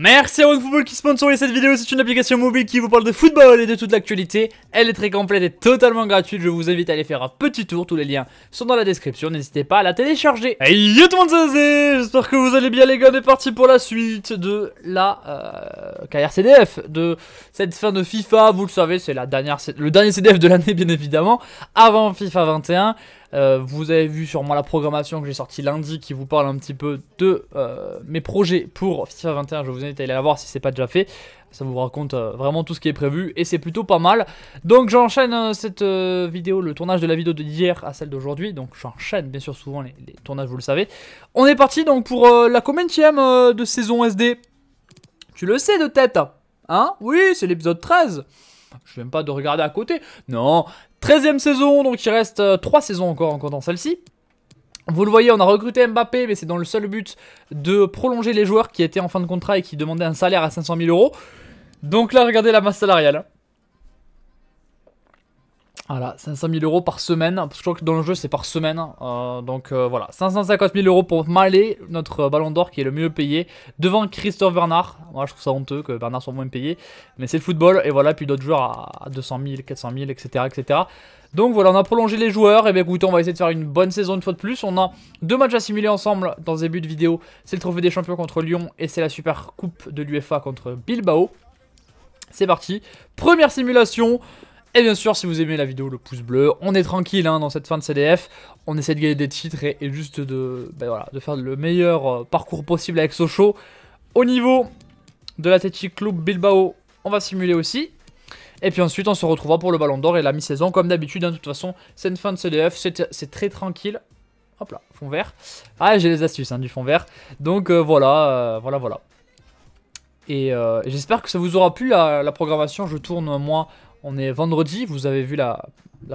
Merci à OneFootball qui sponsorise cette vidéo, c'est une application mobile qui vous parle de football et de toute l'actualité. Elle est très complète et totalement gratuite, je vous invite à aller faire un petit tour, tous les liens sont dans la description, n'hésitez pas à la télécharger. Hey yo tout le monde j'espère que vous allez bien les gars, on est parti pour la suite de la euh, carrière CDF, de cette fin de FIFA, vous le savez c'est le dernier CDF de l'année bien évidemment, avant FIFA 21. Euh, vous avez vu sûrement la programmation que j'ai sortie lundi qui vous parle un petit peu de euh, mes projets pour FIFA 21. Je vous invite à aller la voir si c'est pas déjà fait. Ça vous raconte euh, vraiment tout ce qui est prévu et c'est plutôt pas mal. Donc j'enchaîne cette vidéo, le tournage de la vidéo d'hier à celle d'aujourd'hui. Donc j'enchaîne bien sûr souvent les, tournages, vous le savez. On est parti donc pour la combienième de saison SD Tu le sais de tête Hein? Oui, c'est l'épisode 13 je même pas de regarder à côté. Non, 13ème saison, donc il reste 3 euh, saisons encore, encore dans celle-ci. Vous le voyez, on a recruté Mbappé, mais c'est dans le seul but de prolonger les joueurs qui étaient en fin de contrat et qui demandaient un salaire à 500 000 euros. Donc là, regardez la masse salariale. Voilà, 500 000 euros par semaine, parce que je crois que dans le jeu c'est par semaine, euh, donc euh, voilà, 550 000 euros pour Malé, notre ballon d'or qui est le mieux payé, devant Christophe Bernard, moi je trouve ça honteux que Bernard soit moins payé, mais c'est le football, et voilà, puis d'autres joueurs à 200 000, 400 000, etc., etc. Donc voilà, on a prolongé les joueurs, et bien écoutez, on va essayer de faire une bonne saison une fois de plus, on a deux matchs à simuler ensemble dans ce début de vidéo, c'est le trophée des champions contre Lyon, et c'est la super coupe de l'UFA contre Bilbao. C'est parti, première simulation, et bien sûr, si vous aimez la vidéo, le pouce bleu. On est tranquille hein, dans cette fin de CDF. On essaie de gagner des titres et, juste de, ben voilà, de faire le meilleur euh, parcours possible avec Sochaux. Au niveau de l'Athletic Club Bilbao, on va simuler aussi. Et puis ensuite, on se retrouvera pour le Ballon d'Or et la mi-saison. Comme d'habitude, hein, de toute façon, c'est une fin de CDF. C'est très tranquille. Hop là, fond vert. Ah, j'ai les astuces hein, du fond vert. Donc euh, voilà, euh, voilà, voilà. Et j'espère que ça vous aura plu la programmation. Je tourne moi on est vendredi, vous avez vu la,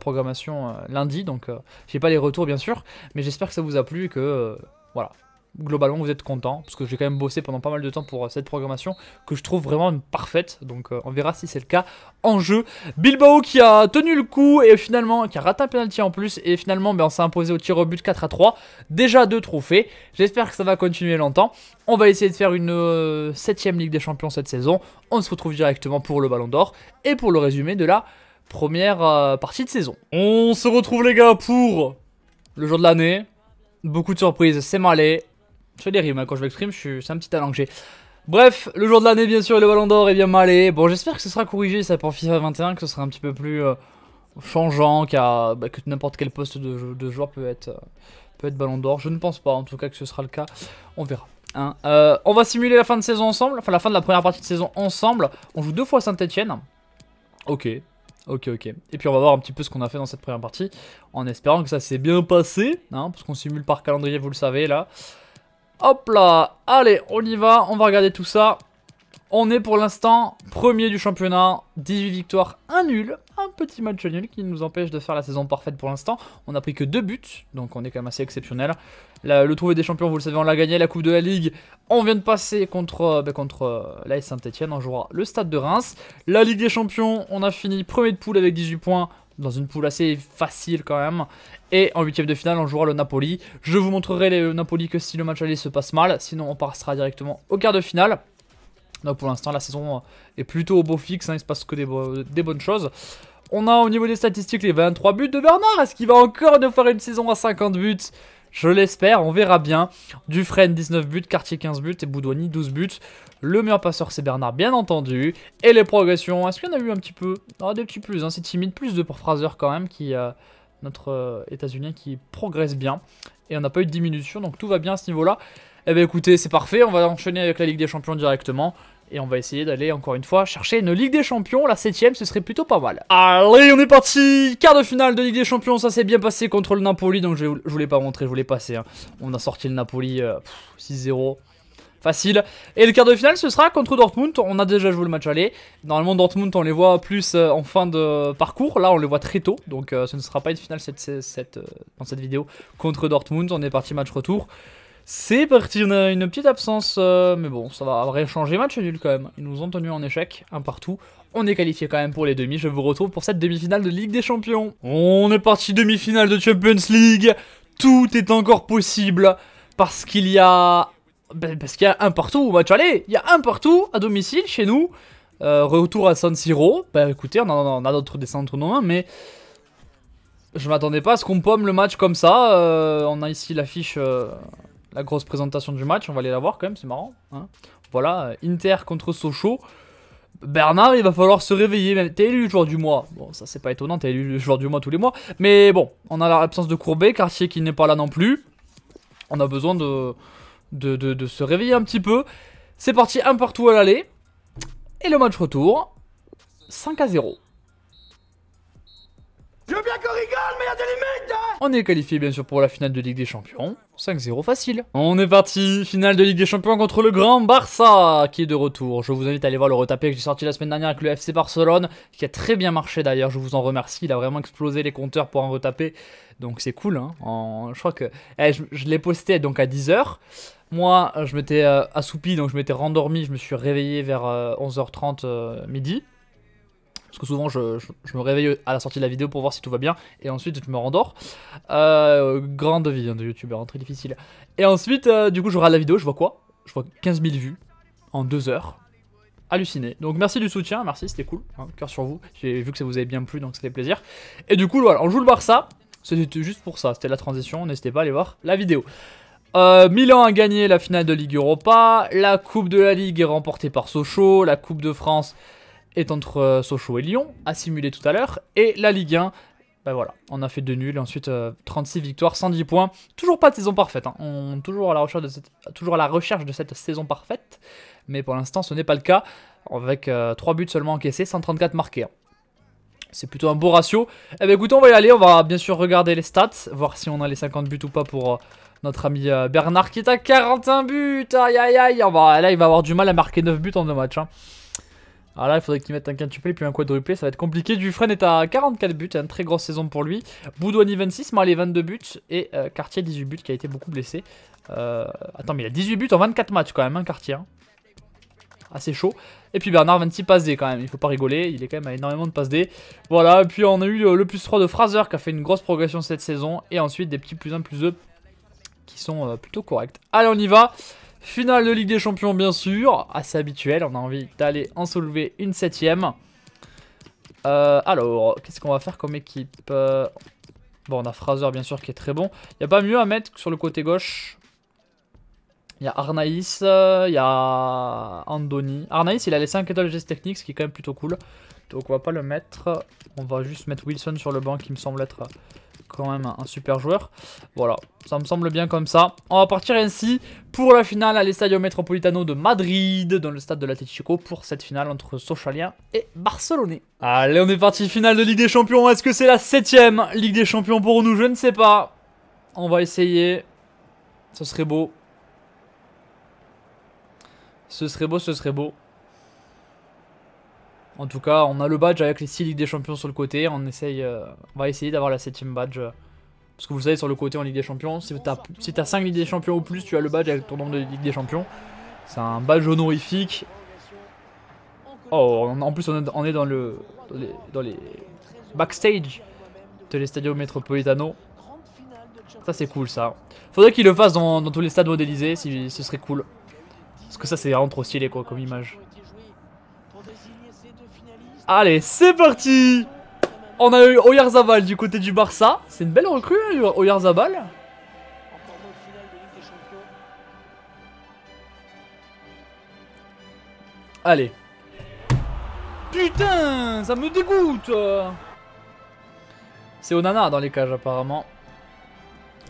programmation euh, lundi, donc euh, j'ai pas les retours bien sûr, mais j'espère que ça vous a plu et que euh, voilà, globalement vous êtes content parce que j'ai quand même bossé pendant pas mal de temps pour euh, cette programmation que je trouve vraiment parfaite. Donc euh, on verra si c'est le cas en jeu. Bilbao qui a tenu le coup et finalement qui a raté un penalty en plus. Et finalement ben, on s'est imposé au tir au but 4 à 3 déjà deux trophées. J'espère que ça va continuer longtemps. On va essayer de faire une 7 euh, septième Ligue des Champions cette saison. On se retrouve directement pour le Ballon d'Or et pour le résumé de la première partie de saison. On se retrouve les gars pour le jour de l'année. Beaucoup de surprises, c'est malé, je fais des rimes hein, quand je m'exprime, c'est un petit talent que j'ai. Bref, le jour de l'année, bien sûr, le ballon d'or est bien malé. Bon, j'espère que ce sera corrigé, ça pour FIFA 21, que ce sera un petit peu plus euh, changeant, bah, que n'importe quel poste de, joueur peut être, euh, peut être ballon d'or. Je ne pense pas, en tout cas, que ce sera le cas. On verra. Hein. Euh, on va simuler la fin de saison ensemble, enfin la fin de la première partie de saison ensemble. On joue deux fois Saint-Etienne. Ok, Ok, ok. Et puis on va voir un petit peu ce qu'on a fait dans cette première partie, en espérant que ça s'est bien passé, hein, parce qu'on simule par calendrier, vous le savez, là. Hop là, allez, on y va, on va regarder tout ça. On est pour l'instant premier du championnat, 18 victoires, 1 nul, un petit match nul qui nous empêche de faire la saison parfaite pour l'instant. On n'a pris que 2 buts, donc on est quand même assez exceptionnel. le trouver des champions, vous le savez, on l'a gagné, la Coupe de la Ligue. On vient de passer contre, euh, ben, contre euh, l'AS Saint-Etienne, on jouera le Stade de Reims. La Ligue des Champions, on a fini premier de poule avec 18 points, dans une poule assez facile quand même. Et en huitième de finale, on jouera le Napoli. Je vous montrerai le Napoli que si le match aller se passe mal, sinon on passera directement au quart de finale. Donc pour l'instant, la saison est plutôt au beau fixe, hein, il se passe que des, bonnes choses. On a au niveau des statistiques les 23 buts de Bernard. Est-ce qu'il va encore nous faire une saison à 50 buts? Je l'espère, on verra bien. Dufresne 19 buts, Cartier 15 buts et Boudouani 12 buts. Le meilleur passeur c'est Bernard bien entendu. Et les progressions, est-ce qu'il y en a eu un petit peu? Oh, Des petits plus, hein, c'est timide. Plus de pour Fraser quand même qui... Euh, notre euh, États-Unis qui progresse bien. Et on n'a pas eu de diminution, donc tout va bien à ce niveau-là. Eh bien écoutez, c'est parfait, on va enchaîner avec la Ligue des Champions directement. Et on va essayer d'aller encore une fois chercher une Ligue des Champions, la 7ème, ce serait plutôt pas mal. Allez, on est parti Quart de finale de Ligue des Champions, ça s'est bien passé contre le Napoli, donc je, je voulais pas montrer, je voulais passer. Hein. On a sorti le Napoli 6-0. Euh, facile. Et le quart de finale, ce sera contre Dortmund. On a déjà joué le match aller. Normalement, Dortmund, on les voit plus euh, en fin de parcours. Là, on les voit très tôt. Donc, euh, ce ne sera pas une finale dans cette vidéo contre Dortmund. On est parti match retour. C'est parti, on a une petite absence, mais bon, ça va rien changer. Match nul quand même. Ils nous ont tenu en échec, un partout. On est qualifié quand même pour les demi. Je vous retrouve pour cette demi-finale de Ligue des Champions. On est parti demi-finale de Champions League. Tout est encore possible parce qu'il y a ben, Parce qu'il y a un partout match aller. Il y a un partout à domicile chez nous. Euh, retour à San Siro. Bah écoutez, on a, d'autres descentes non mais je m'attendais pas à ce qu'on pomme le match comme ça. Euh, on a ici l'affiche, euh, la grosse présentation du match. On va aller la voir quand même, c'est marrant. Hein. Voilà, Inter contre Sochaux. Bernard, il va falloir se réveiller. T'es élu le joueur du mois. Bon, ça c'est pas étonnant, t'es élu le joueur du mois tous les mois. Mais bon, on a l'absence de Courbet, Cartier qui n'est pas là non plus. On a besoin de, de, de se réveiller un petit peu. C'est parti, un partout à l'aller. Et le match retour, 5 à 0. Je veux bien qu'on rigole, mais il y a des limites hein. On est qualifié bien sûr pour la finale de Ligue des Champions. 5-0 facile. On est parti, finale de Ligue des Champions contre le grand Barça qui est de retour. Je vous invite à aller voir le retapé que j'ai sorti la semaine dernière avec le FC Barcelone, qui a très bien marché d'ailleurs, je vous en remercie. Il a vraiment explosé les compteurs pour un retapé, donc c'est cool. Hein. Je crois que eh, je, je l'ai posté donc à 10h. Moi, je m'étais euh, assoupi, donc je m'étais rendormi, je me suis réveillé vers 11h30 euh, euh, midi. Parce que souvent, je, me réveille à la sortie de la vidéo pour voir si tout va bien. Et ensuite, je me rendors. grande vie hein, de youtubeur, hein, très difficile. Et ensuite, du coup, je regarde la vidéo, je vois quoi? Je vois 15 000 vues en 2 heures. Halluciné. Donc merci du soutien, merci, c'était cool. Hein, cœur sur vous. J'ai vu que ça vous avait bien plu, donc ça fait plaisir. Et du coup, voilà, on joue le Barça. C'était juste pour ça, c'était la transition. N'hésitez pas à aller voir la vidéo. Euh, Milan a gagné la finale de Ligue Europa. La Coupe de la Ligue est remportée par Sochaux. La Coupe de France est entre euh, Sochaux et Lyon, a simulé tout à l'heure. Et la Ligue 1, ben voilà, on a fait deux nuls. Ensuite, 36 euh, victoires, 110 points. Toujours pas de saison parfaite. Hein. On, toujours, à toujours à la recherche de cette saison parfaite. Mais pour l'instant, ce n'est pas le cas. Avec 3 buts seulement encaissés, 134 marqués. Hein. C'est plutôt un beau ratio. Eh bien écoutez, on va y aller. On va bien sûr regarder les stats. Voir si on a les 50 buts ou pas pour notre ami euh, Bernard qui est à 41 buts. Aïe aïe aïe. là, il va avoir du mal à marquer 9 buts en deux matchs. Hein. Alors là, il faudrait qu'il mette un quintuplé puis un quadruplé. Ça va être compliqué. Dufresne est à 44 buts. Une très grosse saison pour lui. Boudouani 26, Malé 22 buts. Et euh, Cartier 18 buts qui a été beaucoup blessé. Euh, attends, mais il a 18 buts en 24 matchs quand même, un hein, Cartier. Hein. Assez chaud. Et puis Bernard 26 passes D quand même, il faut pas rigoler, il est quand même à énormément de passes D. Voilà, et puis on a eu le plus 3 de Fraser qui a fait une grosse progression cette saison. Et ensuite des petits plus 1 plus 2 qui sont euh, plutôt corrects. Allez, on y va. Finale de Ligue des Champions, bien sûr. Assez habituel. On a envie d'aller en soulever une septième. Euh, alors, qu'est-ce qu'on va faire comme équipe euh, Bon, on a Fraser, bien sûr, qui est très bon. Il n'y a pas mieux à mettre sur le côté gauche. Il y a Arnaïs, il y a Andoni. Arnaïs, il a les 5 étoiles de geste technique, ce qui est quand même plutôt cool. Donc on va pas le mettre. On va juste mettre Wilson sur le banc, qui me semble être quand même un super joueur. Voilà, ça me semble bien comme ça. On va partir ainsi pour la finale à l'Estadio Metropolitano de Madrid, dans le stade de l'Atletico, pour cette finale entre Socialien et Barcelonais. Allez, on est parti, finale de Ligue des Champions. Est-ce que c'est la septième Ligue des Champions pour nous? Je ne sais pas. On va essayer. Ce serait beau. Ce serait beau, ce serait beau. En tout cas, on a le badge avec les 6 Ligues des Champions sur le côté. On, essaye, euh, on va essayer d'avoir la 7 badge. Parce que vous savez, sur le côté en Ligue des Champions, si tu as, si 5 Ligues des Champions ou plus, tu as le badge avec ton nombre de Ligue des Champions. C'est un badge honorifique. Oh, en plus, on est dans, le, les, backstage de l'Estadio Metropolitano. Ça, c'est cool, ça. Faudrait qu'il le fasse dans, tous les stades modélisés, si, ce serait cool. Parce que ça, c'est vraiment trop stylé, quoi, comme image. Allez, c'est parti On a eu Oyarzabal du côté du Barça. C'est une belle recrue, hein, Oyarzabal. Allez. Putain, ça me dégoûte C'est Onana dans les cages apparemment.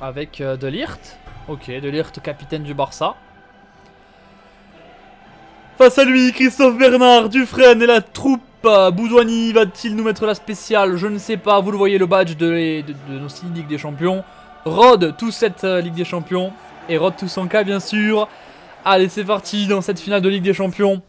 Avec euh, Delirte. Ok, Delirte capitaine du Barça. Face à lui, Christophe Bernard, Dufresne et la troupe Boudouani va-t-il nous mettre la spéciale Je ne sais pas. Vous le voyez, le badge de, nos 6 Ligues des Champions. Rod, tout cette euh, Ligue des Champions. Et Rod tout cas, bien sûr. Allez, c'est parti dans cette finale de Ligue des Champions.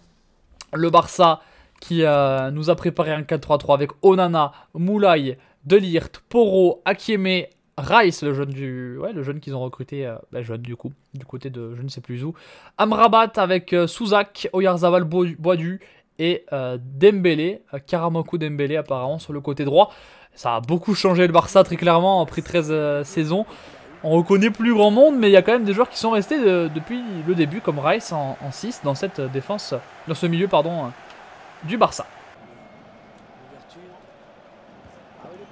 Le Barça qui euh, nous a préparé un 4-3-3 avec Onana, Moulay, Delirte, Poro, Akieme, Rice, le jeune du, ouais, le jeune qu'ils ont recruté, euh, ben, jeune du coup, du côté de je ne sais plus où. Amrabat avec euh, Souzak, Oyarzabal, Boadu et euh, Dembélé, euh, Karamoku Dembélé apparemment sur le côté droit. Ça a beaucoup changé le Barça très clairement après 13 saisons. On reconnaît plus grand monde, mais il y a quand même des joueurs qui sont restés depuis le début, comme Rice en, 6 dans cette défense, dans ce milieu pardon, du Barça.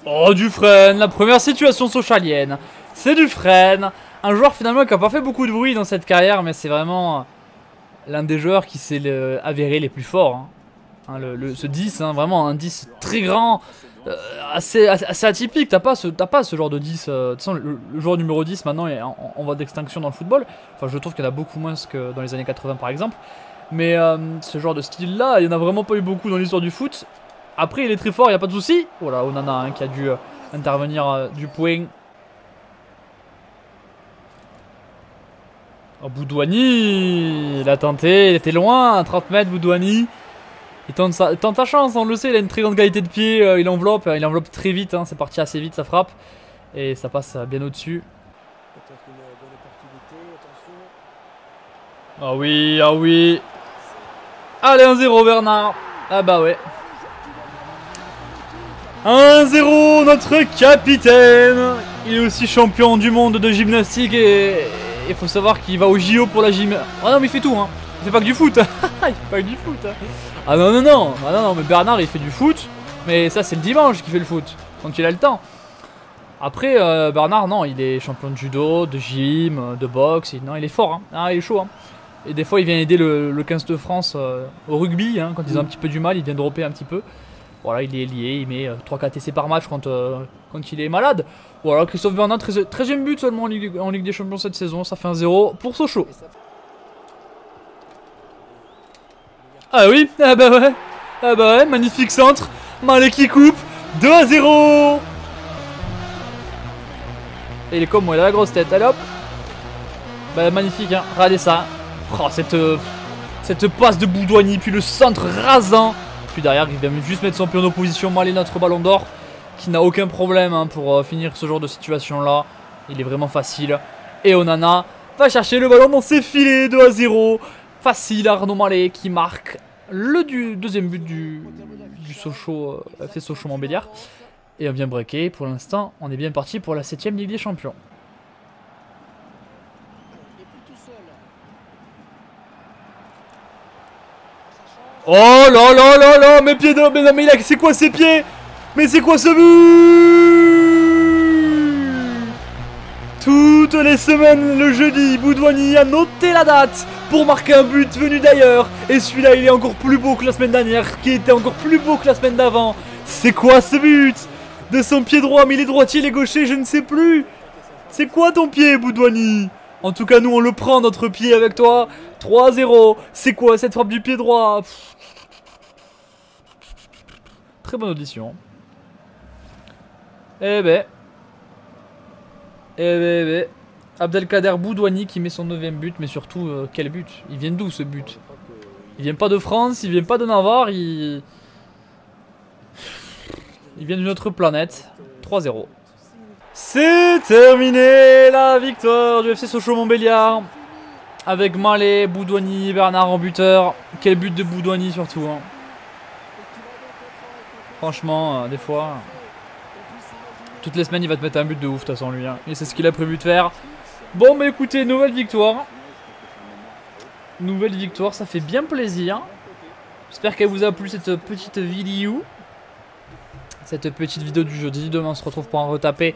Oh, Dufresne, la première situation socialienne. C'est Dufresne, un joueur finalement qui n'a pas fait beaucoup de bruit dans cette carrière, mais c'est vraiment l'un des joueurs qui s'est avéré les plus forts. Hein. Hein, le, ce 10, hein, vraiment un 10 très grand, euh, assez, atypique. T'as pas, ce, pas ce genre de 10. Euh, le, joueur numéro 10 maintenant est en, voie d'extinction dans le football. Enfin, je trouve qu'il y en a beaucoup moins que dans les années 80 par exemple. Mais euh, ce genre de style là, il n'y en a vraiment pas eu beaucoup dans l'histoire du foot. Après, il est très fort, il n'y a pas de souci. Voilà, Onana hein, qui a dû intervenir du point. Oh, Boudouani, il a tenté, il était loin, 30 mètres Boudouani. Il tente sa, tente chance, on le sait, il a une très grande qualité de pied, euh, il enveloppe, il enveloppe très vite, hein, c'est parti assez vite, ça frappe. Et ça passe bien au-dessus. Ah oui, ah oui. Allez, 1-0 Bernard. Ah bah ouais. 1-0, notre capitaine. Il est aussi champion du monde de gymnastique et il faut savoir qu'il va au JO pour la gym. Ah non, mais il fait tout, hein. Il fait pas que du foot. il fait pas que du foot. Hein. Ah non, non, non. Ah non, non, mais Bernard, il fait du foot. Mais ça, c'est le dimanche qu'il fait le foot. Quand il a le temps. Après, euh, Bernard, non, il est champion de judo, de gym, de boxe. non, il est fort. Hein. Ah, il est chaud. Hein. Et des fois, il vient aider le, 15 de France euh, au rugby. Hein, quand ils ont un petit peu du mal, il vient dropper un petit peu. Voilà, il est lié, il met 3 euh, KTC par match quand, quand il est malade. Voilà, Christophe Bernard, 13, e but seulement en Ligue, en Ligue, des Champions cette saison. Ça fait un 0 pour Sochaux. Ah oui, ah bah ouais. Ah bah ouais, magnifique centre. Malé qui coupe. 2 à 0. Et il est comme moi, il a la grosse tête. Allez hop. Bah magnifique, hein. Regardez ça. Oh, cette, euh, cette passe de Boudouani, puis le centre rasant. Derrière, il vient juste mettre son pied en opposition. Malé, notre ballon d'or. Qui n'a aucun problème hein, pour euh, finir ce genre de situation là. Il est vraiment facile. Et Onana va chercher le ballon dans ses filets. 2 à 0 facile Arnaud Mallet qui marque le deuxième but du, du Sochaux, euh, FC. Et on vient breaker. Pour l'instant, on est bien parti pour la 7ème Ligue des Champions. Oh là là là là Mes pieds de... Mais non mais c'est quoi ces pieds? Mais c'est quoi ce but? Toutes les semaines, le jeudi, Boudouani a noté la date pour marquer un but venu d'ailleurs. Et celui-là, il est encore plus beau que la semaine dernière, qui était encore plus beau que la semaine d'avant. C'est quoi ce but? De son pied droit, mais il est droitier, il est gaucher, je ne sais plus. C'est quoi ton pied, Boudouani? En tout cas, nous, on le prend, notre pied, avec toi. 3-0. C'est quoi cette frappe du pied droit? Très bonne audition. Eh ben. Eh ben, eh ben. Abdelkader Boudouani qui met son 9 but, mais surtout, euh, quel but? Il vient d'où ce but? Il vient pas de France, il vient pas de Navarre, il... Il vient d'une autre planète. 3-0. C'est terminé la victoire du FC Sochaux-Montbéliard. Avec Malé, Boudouani, Bernard en buteur. Quel but de Boudouani surtout. Hein. Franchement, euh, des fois... Toutes les semaines, il va te mettre un but de ouf, de toute façon, lui. Hein. Et c'est ce qu'il a prévu de faire. Bon, bah écoutez, nouvelle victoire. Nouvelle victoire, ça fait bien plaisir. J'espère qu'elle vous a plu cette petite vidéo. Cette petite vidéo du jeudi. Demain, on se retrouve pour en retaper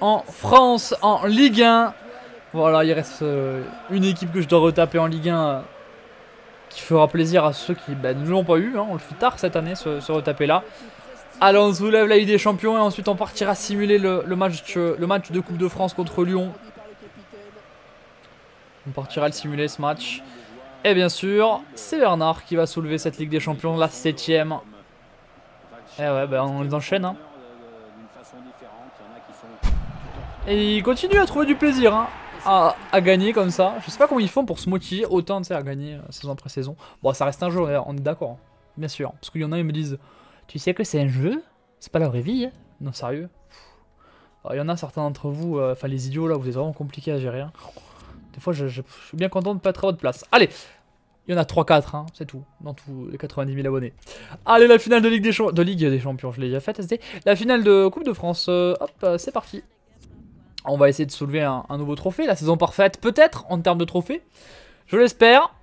en France, en Ligue 1. Voilà, il reste euh, une équipe que je dois retaper en Ligue 1 euh, qui fera plaisir à ceux qui bah, ne l'ont pas eu. Hein. On le fait tard cette année, ce, retaper là. Allons, on soulève la Ligue des Champions et ensuite on partira simuler le, match, de Coupe de France contre Lyon on partira le simuler ce match. Et bien sûr, c'est Bernard qui va soulever cette Ligue des Champions, la 7 Et ouais, ben on les enchaîne. Hein. Et il continue à trouver du plaisir hein, à, gagner comme ça. Je sais pas comment ils font pour se motiver autant à gagner euh, saison après saison. Bon, ça reste un jeu, on est d'accord. Hein. Bien sûr. Parce qu'il y en a, ils me disent Tu sais que c'est un jeu? C'est pas la vraie vie Non, sérieux Il y en a certains d'entre vous, euh, enfin les idiots là, vous êtes vraiment compliqués à gérer. Des fois, je, suis bien content de pas être à votre place. Allez, il y en a 3-4, hein, c'est tout, dans tous les 90 000 abonnés. Allez, la finale de Ligue des, de Ligue des Champions, je l'ai déjà faite. La finale de Coupe de France, euh, hop, euh, c'est parti. On va essayer de soulever un, nouveau trophée. La saison parfaite, peut-être, en termes de trophée. Je l'espère.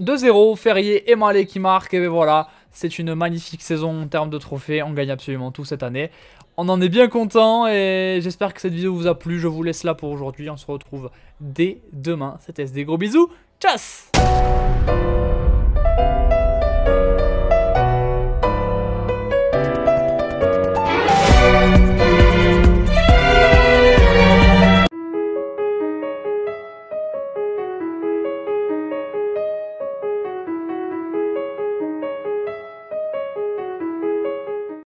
2-0, Ferrier et Malé qui marquent. Et ben voilà, c'est une magnifique saison en termes de trophées. On gagne absolument tout cette année. On en est bien content et j'espère que cette vidéo vous a plu. Je vous laisse là pour aujourd'hui. On se retrouve dès demain. C'était SD. Gros bisous. Tchuss